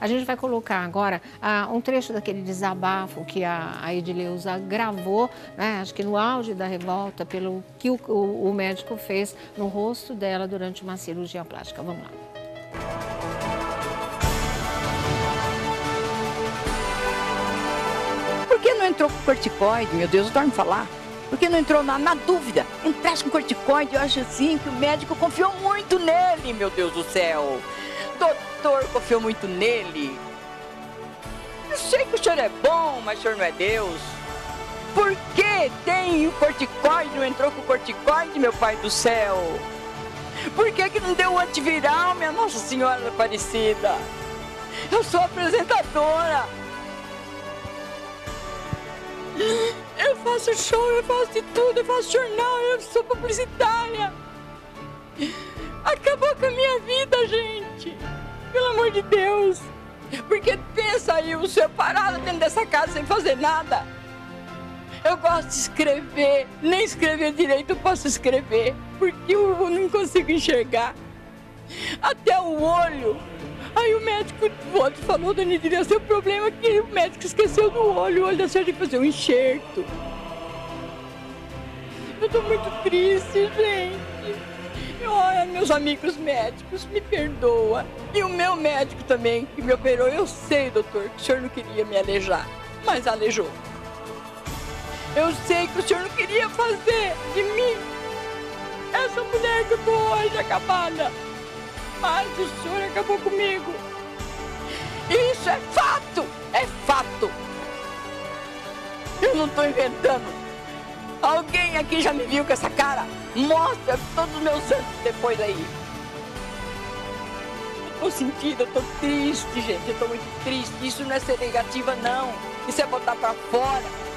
A gente vai colocar agora ah, um trecho daquele desabafo que a, a Edileuza gravou, né, acho que no auge da revolta, pelo que o, o, o médico fez no rosto dela durante uma cirurgia plástica. Vamos lá. Por que não entrou com corticoide? Meu Deus, dorme falar. Por que não entrou na, na dúvida? Entrasse com corticoide, eu acho assim que o médico confiou muito nele, meu Deus do céu doutor confiou muito nele. Eu sei que o senhor é bom, mas o senhor não é Deus. Por que tem o corticoide, não entrou com o corticoide, meu pai do céu? Por que, que não deu o antiviral, minha Nossa Senhora Aparecida? Eu sou apresentadora. Eu faço show, eu faço de tudo, eu faço jornal, eu sou publicitária. Acabou com a minha vida, gente. Pelo amor de Deus. Porque pensa aí, o senhor parado dentro dessa casa sem fazer nada. Eu gosto de escrever, nem escrever direito eu posso escrever, porque eu não consigo enxergar. Até o olho. Aí o médico falou, Dona Idiria, seu problema é que o médico esqueceu do olho, o olho da senhora fazer um enxerto. Eu tô muito triste, gente. Olha, meus amigos médicos, me perdoa. E o meu médico também, que me operou, eu sei, doutor, que o senhor não queria me alejar, mas alejou. Eu sei que o senhor não queria fazer de mim essa mulher que eu tô hoje acabada. Mas o senhor acabou comigo. Isso é fato! É fato! Eu não estou inventando. Alguém aqui já me viu com essa cara? Mostra todos os meus anos depois aí. Eu tô sentindo, eu tô triste, gente. Eu tô muito triste. Isso não é ser negativa, não. Isso é botar pra fora.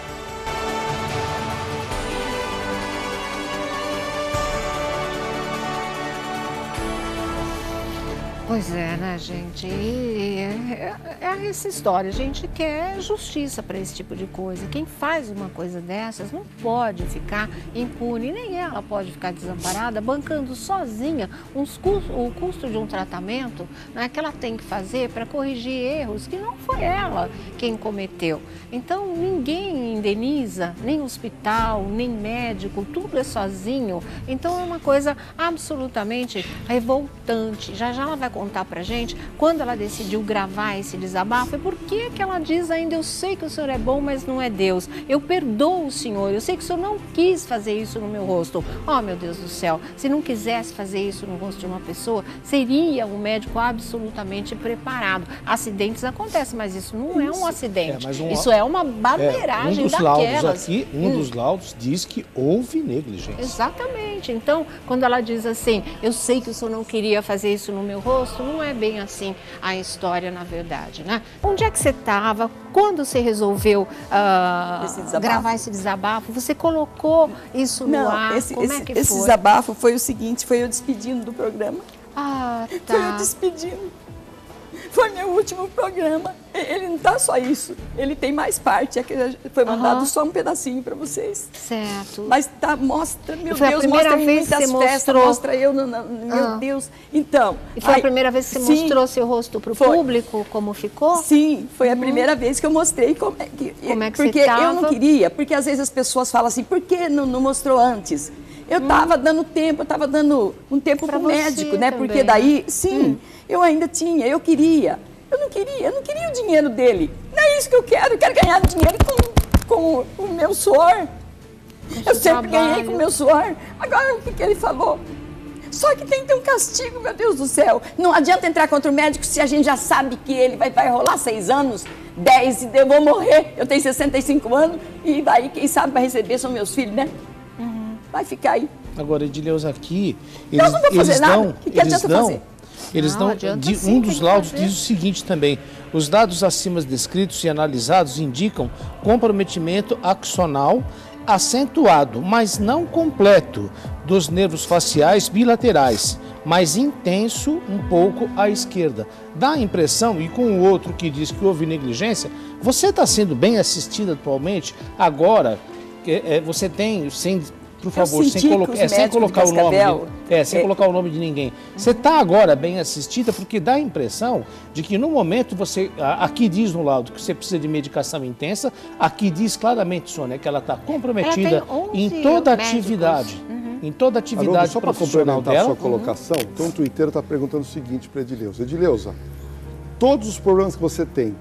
Pois é, né, gente? E é, é essa história. A gente quer justiça para esse tipo de coisa. Quem faz uma coisa dessas não pode ficar impune, nem ela pode ficar desamparada, bancando sozinha uns custos, o custo de um tratamento né, que ela tem que fazer para corrigir erros que não foi ela quem cometeu. Então, ninguém indeniza, nem hospital, nem médico, tudo é sozinho. Então, é uma coisa absolutamente revoltante. Já já ela vai contar pra gente quando ela decidiu gravar esse desabafo e por que, que ela diz ainda: Eu sei que o senhor é bom, mas não é Deus. Eu perdoo o senhor, eu sei que o senhor não quis fazer isso no meu rosto. Oh, meu Deus do céu, se não quisesse fazer isso no rosto de uma pessoa, seria um médico absolutamente preparado. Acidentes acontecem, mas isso não é um acidente. É, um, isso é uma barbeiragem é, um dos daquelas. Laudos aqui, um hum. dos laudos diz que houve negligência. Exatamente. Então, quando ela diz assim, eu sei que o senhor não queria fazer isso no meu rosto, rosto, não é bem assim a história, na verdade, né? Onde é que você estava? Quando você resolveu uh, esse gravar esse desabafo? Você colocou isso no não, ar? Esse, Como esse, é que esse foi? desabafo foi o seguinte, foi eu despedindo do programa. Ah, tá. Foi eu despedindo. Foi meu último programa. Ele não tá só isso, ele tem mais parte. É que foi mandado uhum. só um pedacinho para vocês. Certo. Mas tá, mostra, meu foi Deus, a mostra vez muitas festas, mostrou... mostra eu, no, no, meu ah. Deus. Então. E foi aí, a primeira vez que você sim, mostrou seu rosto para o público, como ficou? Sim, foi uhum. a primeira vez que eu mostrei como é que. Como é que porque eu não queria, porque às vezes as pessoas falam assim, por que não, não mostrou antes? Eu estava hum. dando tempo, eu estava dando um tempo para o médico, né? Também. Porque daí, sim, hum. eu ainda tinha, eu queria. Eu não queria, eu não queria o dinheiro dele. Não é isso que eu quero, eu quero ganhar dinheiro com, com o meu suor. eu sempre trabalho. ganhei com o meu suor. Agora o que, que ele falou? Só que tem que ter um castigo, meu Deus do céu. Não adianta entrar contra o médico se a gente já sabe que ele vai, vai rolar seis anos, dez, e eu vou morrer. Eu tenho 65 anos e daí quem sabe vai receber são meus filhos, né? Vai ficar aí. Agora, Edileuza, aqui, eles, eu não vou fazer eles nada. dão, o que, que eles adianta dão, fazer? Eles não, não de, sim, um dos laudos diz o seguinte também: os dados acima descritos e analisados indicam comprometimento axonal acentuado, mas não completo, dos nervos faciais bilaterais, mais intenso um pouco à esquerda. Dá a impressão, e com o outro que diz que houve negligência, você está sendo bem assistido atualmente, agora é, você tem, sem por favor, sem, colo é, sem colocar o nome. De, é, sem é. colocar o nome de ninguém. Você está agora bem assistida porque dá a impressão de que no momento você. Aqui diz no laudo que você precisa de medicação intensa, aqui diz claramente, Sônia, que ela está comprometida em toda atividade. Uhum. Em toda atividade Haroldo, só para complementar dela. a sua colocação, uhum. então o Twitter está perguntando o seguinte para Edileuza. Edileuza, todos os problemas que você tem,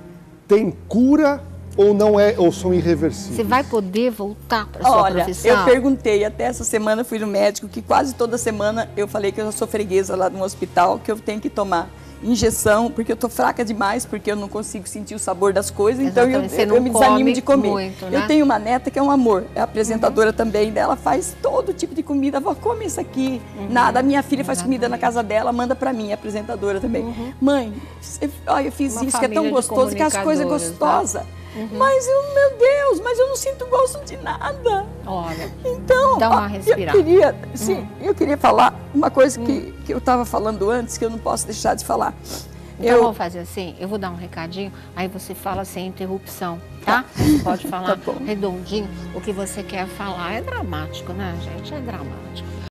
tem cura ou não é ou são irreversíveis? Você vai poder voltar para sua Olha, profissão? eu perguntei até essa semana fui no médico que quase toda semana eu falei que eu sou freguesa lá no hospital que eu tenho que tomar injeção porque eu tô fraca demais porque eu não consigo sentir o sabor das coisas Exatamente. então eu, eu, eu me desanimo de comer. Muito, né? Eu tenho uma neta que é um amor, é apresentadora uhum. também dela faz todo tipo de comida. Avó, come isso aqui. Uhum. Nada, a minha filha faz comida na casa dela, manda para mim, é apresentadora também. Uhum. Mãe, eu, olha, eu fiz uma isso que é tão gostoso que as coisas gostosas. Uhum. Mas eu, meu Deus, mas eu não sinto gosto de nada. Olha. Então, dá uma respirada. Eu queria, sim, uhum. eu queria falar uma coisa que, uhum. que eu estava falando antes, que eu não posso deixar de falar. Então eu vou fazer assim, eu vou dar um recadinho, aí você fala sem interrupção, tá? Você pode falar tá redondinho o que você quer falar. É dramático, né, gente? É dramático.